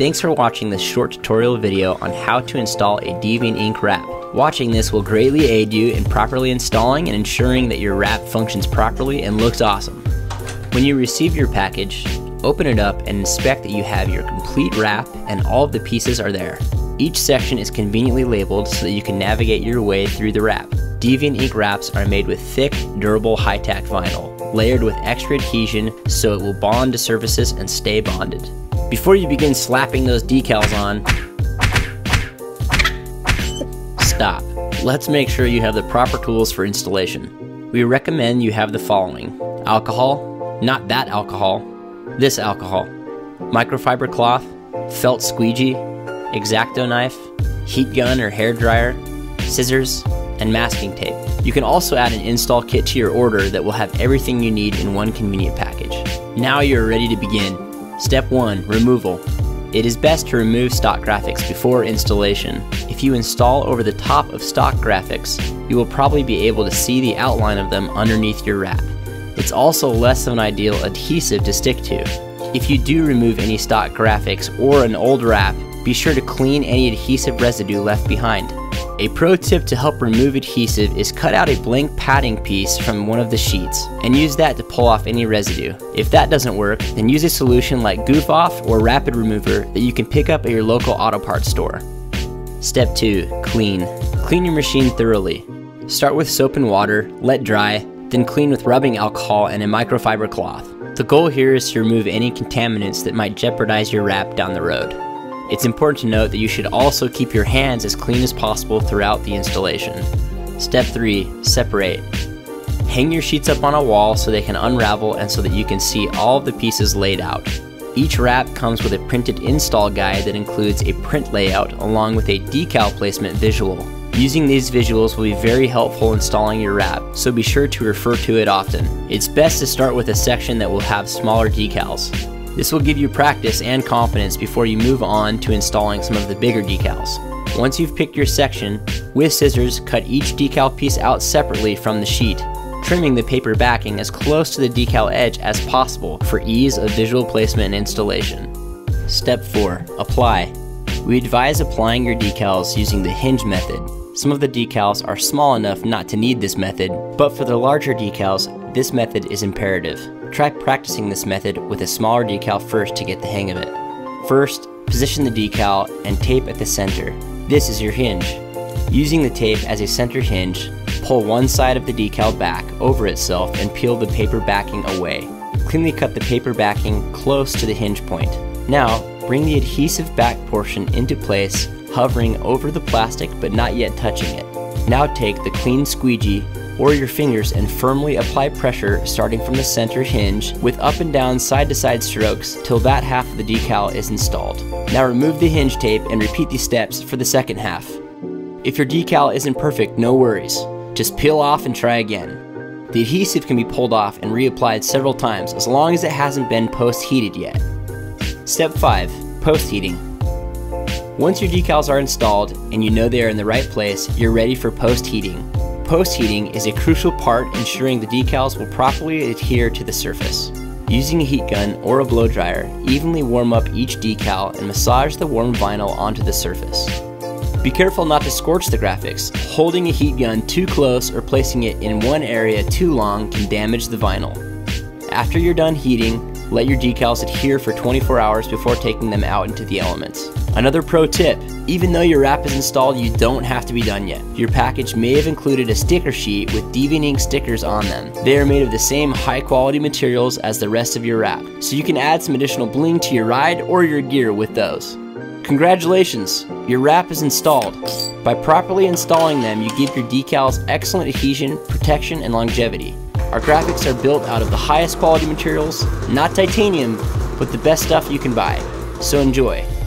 Thanks for watching this short tutorial video on how to install a Deviant Ink wrap. Watching this will greatly aid you in properly installing and ensuring that your wrap functions properly and looks awesome. When you receive your package, open it up and inspect that you have your complete wrap and all of the pieces are there. Each section is conveniently labeled so that you can navigate your way through the wrap. Deviant ink wraps are made with thick, durable high-tack vinyl, layered with extra adhesion so it will bond to surfaces and stay bonded. Before you begin slapping those decals on, stop. Let's make sure you have the proper tools for installation. We recommend you have the following. Alcohol, not that alcohol, this alcohol. Microfiber cloth, felt squeegee, X-Acto knife, heat gun or hair dryer, scissors, and masking tape. You can also add an install kit to your order that will have everything you need in one convenient package. Now you're ready to begin. Step 1. Removal. It is best to remove stock graphics before installation. If you install over the top of stock graphics, you will probably be able to see the outline of them underneath your wrap. It's also less of an ideal adhesive to stick to. If you do remove any stock graphics or an old wrap, be sure to clean any adhesive residue left behind. A pro tip to help remove adhesive is cut out a blank padding piece from one of the sheets and use that to pull off any residue. If that doesn't work, then use a solution like Goof Off or Rapid Remover that you can pick up at your local auto parts store. Step 2. Clean. Clean your machine thoroughly. Start with soap and water, let dry, then clean with rubbing alcohol and a microfiber cloth. The goal here is to remove any contaminants that might jeopardize your wrap down the road. It's important to note that you should also keep your hands as clean as possible throughout the installation. Step 3. Separate. Hang your sheets up on a wall so they can unravel and so that you can see all of the pieces laid out. Each wrap comes with a printed install guide that includes a print layout along with a decal placement visual. Using these visuals will be very helpful installing your wrap, so be sure to refer to it often. It's best to start with a section that will have smaller decals. This will give you practice and confidence before you move on to installing some of the bigger decals. Once you've picked your section, with scissors, cut each decal piece out separately from the sheet, trimming the paper backing as close to the decal edge as possible for ease of visual placement and installation. Step 4. Apply. We advise applying your decals using the hinge method. Some of the decals are small enough not to need this method, but for the larger decals, this method is imperative. Try practicing this method with a smaller decal first to get the hang of it. First, position the decal and tape at the center. This is your hinge. Using the tape as a center hinge, pull one side of the decal back over itself and peel the paper backing away. Cleanly cut the paper backing close to the hinge point. Now, bring the adhesive back portion into place, hovering over the plastic but not yet touching it. Now take the clean squeegee or your fingers and firmly apply pressure starting from the center hinge with up and down side to side strokes till that half of the decal is installed. Now remove the hinge tape and repeat these steps for the second half. If your decal isn't perfect, no worries. Just peel off and try again. The adhesive can be pulled off and reapplied several times as long as it hasn't been post-heated yet. Step 5. Post-heating. Once your decals are installed and you know they are in the right place, you're ready for post-heating. Post-heating is a crucial part ensuring the decals will properly adhere to the surface. Using a heat gun or a blow dryer, evenly warm up each decal and massage the warm vinyl onto the surface. Be careful not to scorch the graphics. Holding a heat gun too close or placing it in one area too long can damage the vinyl. After you're done heating, let your decals adhere for 24 hours before taking them out into the elements. Another pro tip, even though your wrap is installed, you don't have to be done yet. Your package may have included a sticker sheet with Deviant Ink stickers on them. They are made of the same high quality materials as the rest of your wrap, so you can add some additional bling to your ride or your gear with those. Congratulations, your wrap is installed. By properly installing them, you give your decals excellent adhesion, protection, and longevity. Our graphics are built out of the highest quality materials, not titanium, but the best stuff you can buy. So enjoy.